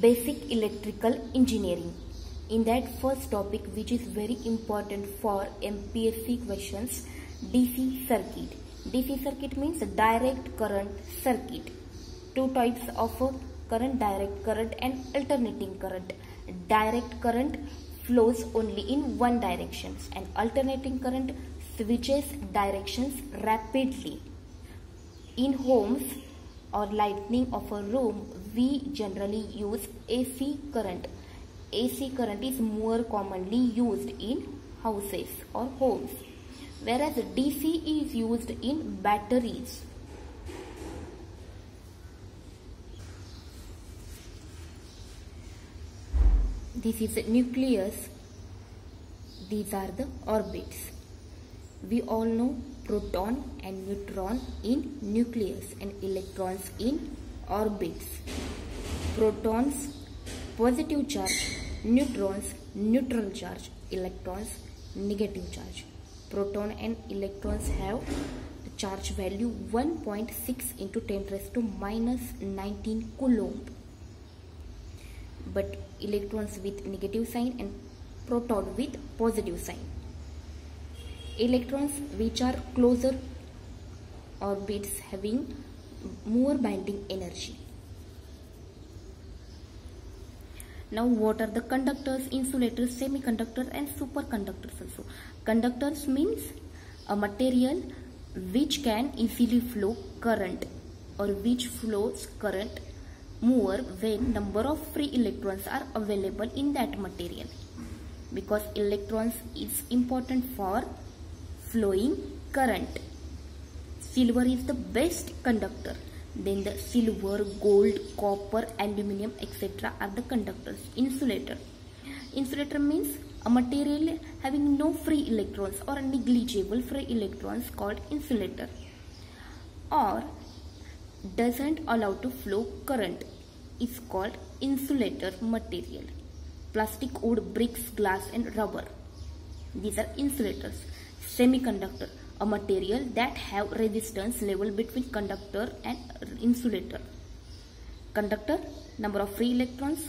basic electrical engineering. In that first topic, which is very important for MPSC questions, DC circuit. DC circuit means direct current circuit. Two types of current, direct current and alternating current. Direct current flows only in one direction and alternating current switches directions rapidly. In homes or lighting of a room, we generally use AC current. AC current is more commonly used in houses or homes, whereas DC is used in batteries. This is a nucleus. These are the orbits. We all know proton and neutron in nucleus and electrons in orbits. Protons positive charge, neutrons neutral charge, electrons negative charge. Proton and electrons have the charge value 1.6 into 10 raised to minus 19 coulomb. But electrons with negative sign and proton with positive sign electrons which are closer orbits having more binding energy. Now what are the conductors, insulators, semiconductors and superconductors also. Conductors means a material which can easily flow current or which flows current more when number of free electrons are available in that material because electrons is important for flowing current. Silver is the best conductor. Then the silver, gold, copper, aluminium, etc. are the conductors. Insulator. Insulator means a material having no free electrons or negligible free electrons called insulator. Or doesn't allow to flow current is called insulator material. Plastic, wood, bricks, glass and rubber. These are insulators semiconductor a material that have resistance level between conductor and insulator. Conductor number of free electrons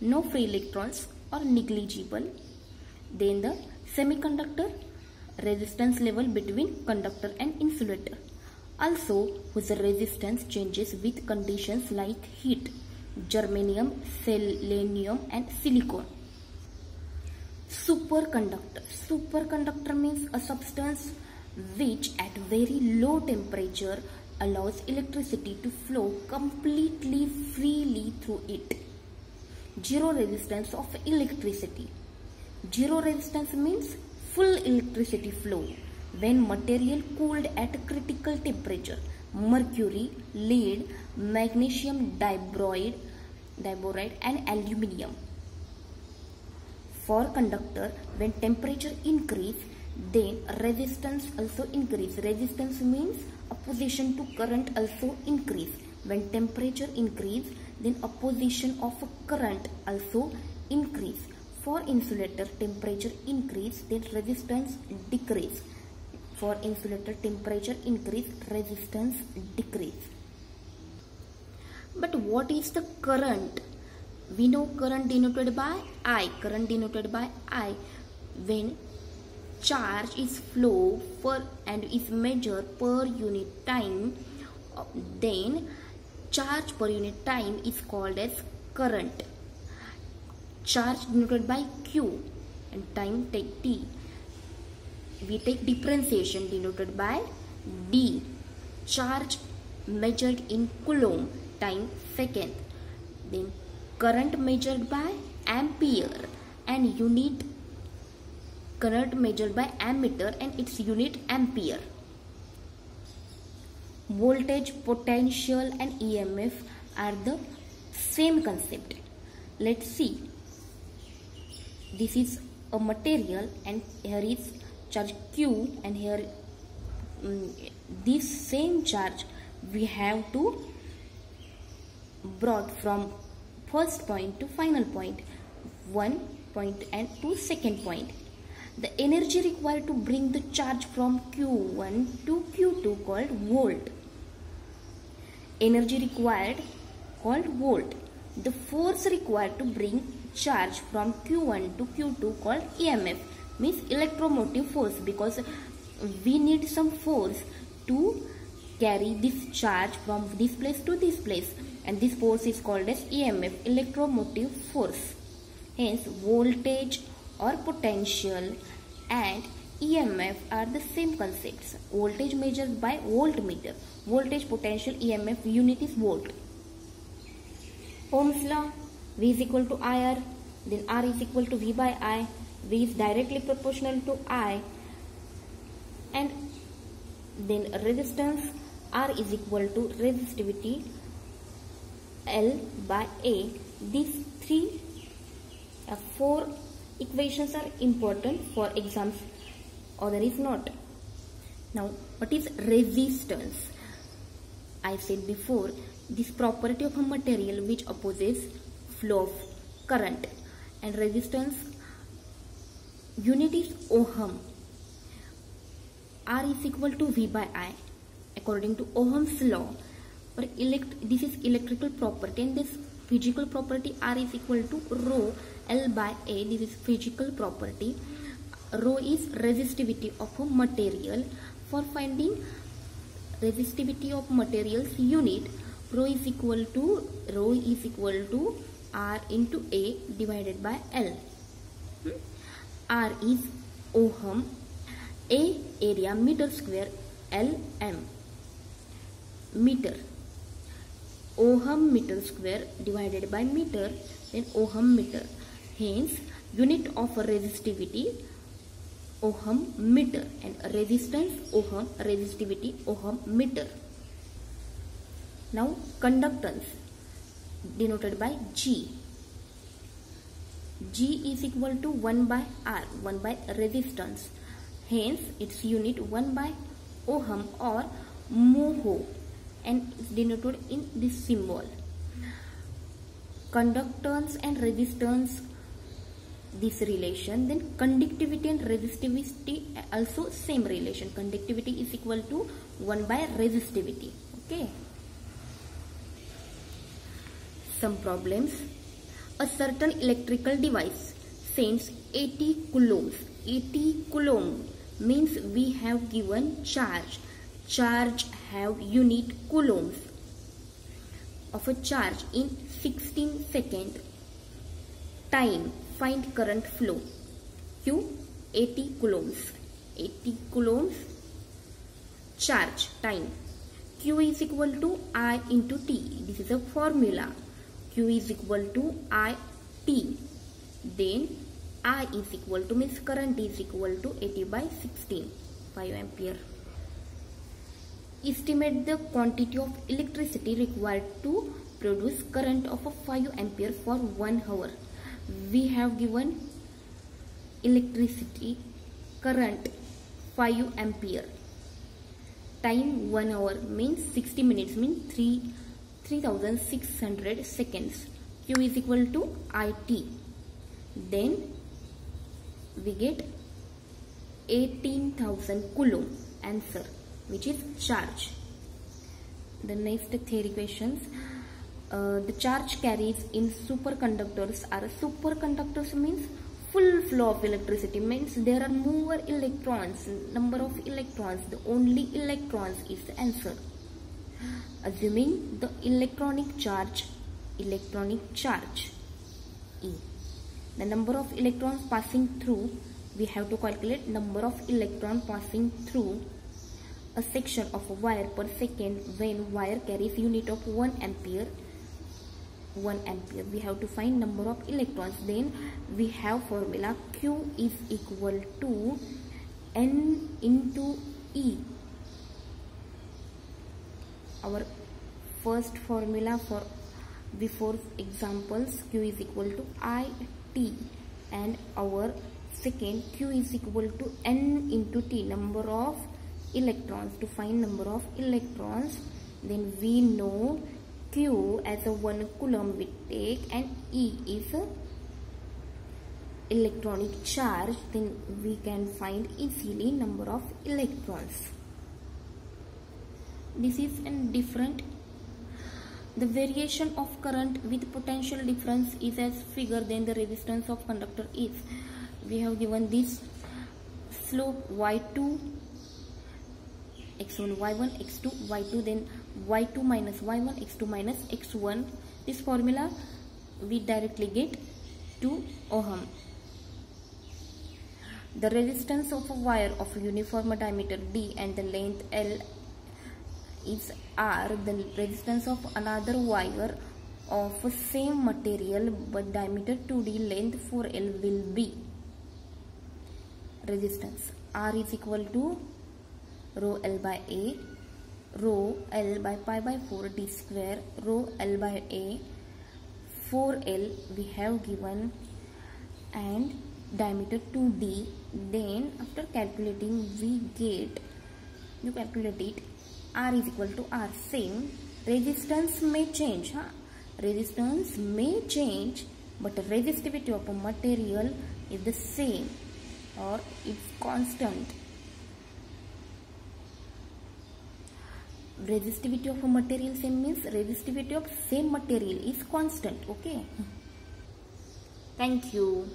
no free electrons or negligible. Then the semiconductor resistance level between conductor and insulator. Also whose resistance changes with conditions like heat germanium selenium and silicon. Superconductor. Superconductor means a substance which at very low temperature allows electricity to flow completely freely through it. Zero resistance of electricity. Zero resistance means full electricity flow when material cooled at critical temperature. Mercury lead magnesium diboride diboride and aluminium. For conductor when temperature increase then resistance also increase. Resistance means opposition to current also increase. When temperature increase then opposition of current also increase. For insulator temperature increase then resistance decrease. For insulator temperature increase resistance decrease. But what is the current? We know current denoted by I. Current denoted by I. When charge is flow for and is measured per unit time. Then charge per unit time is called as current. Charge denoted by Q and time take T. We take differentiation denoted by D. Charge measured in coulomb time second. Then current measured by ampere. And unit current measured by ammeter and its unit ampere. Voltage potential and emf are the same concept. Let's see. This is a material and here is charge q and here um, this same charge we have to brought from first point to final point, one point and to second point. The energy required to bring the charge from Q1 to Q2 called volt. Energy required called volt. the force required to bring charge from q1 to q2 called emf means electromotive force because we need some force to carry this charge from this place to this place and this force is called as emf electromotive force hence voltage or potential and EMF are the same concepts. Voltage measured by voltmeter. Voltage, potential, EMF unit is volt. Ohm's law V is equal to IR then R is equal to V by I. V is directly proportional to I and then resistance R is equal to resistivity L by A. These three uh, four equations are important for exams or there is not. Now, what is resistance? I said before, this property of a material which opposes flow of current and resistance unit is ohm. R is equal to V by I according to Ohm's law. Or elect this is electrical property and this physical property R is equal to rho L by A. This is physical property. Rho is resistivity of a material. For finding resistivity of materials unit rho is equal to rho is equal to r into a divided by l. R is ohm a area meter square l m. Meter ohm meter square divided by meter then ohm meter. Hence unit of resistivity ohm meter and resistance ohm resistivity ohm meter. Now conductance denoted by g. G is equal to 1 by r 1 by resistance. Hence its unit 1 by ohm or mho and denoted in this symbol. Conductance and resistance this relation. Then conductivity and resistivity also same relation. Conductivity is equal to 1 by resistivity. Okay. Some problems. A certain electrical device sends 80 coulombs. 80 coulomb means we have given charge charge have unit coulombs of a charge in 16 second time. Find current flow. Q 80 coulombs. 80 coulombs. Charge time. Q is equal to i into t. This is a formula. Q is equal to i t. Then i is equal to means current is equal to 80 by 16 5 ampere estimate the quantity of electricity required to produce current of a 5 ampere for 1 hour. We have given electricity current 5 ampere. Time 1 hour means 60 minutes means 3 3600 seconds. Q is equal to it then we get 18000 coulomb. Answer which is charge. The next theory questions. Uh, the charge carries in superconductors are superconductors means full flow of electricity. Means there are more electrons number of electrons. The only electrons is the answer. Assuming the electronic charge electronic charge. E. The number of electrons passing through we have to calculate number of electron passing through a section of a wire per second when wire carries unit of 1 ampere. 1 ampere. We have to find number of electrons. Then we have formula q is equal to n into e. Our first formula for before examples q is equal to i t. And our second q is equal to n into t. Number of electrons to find number of electrons then we know Q as a 1 coulomb we take and E is a electronic charge then we can find easily number of electrons. This is a different the variation of current with potential difference is as figure then the resistance of conductor is we have given this slope y2 x1 y1 x2 y2 then y2 minus y1 x2 minus x1 this formula we directly get 2 ohm. The resistance of a wire of uniform diameter d and the length l is r. The resistance of another wire of same material but diameter 2d length 4l will be resistance. R is equal to rho l by a rho l by pi by 4 d square rho l by a 4l we have given and diameter 2d then after calculating we get you calculate it r is equal to r. Same. Resistance may change huh? resistance may change but resistivity of a material is the same or it's constant resistivity of a material same means resistivity of same material is constant okay? Thank you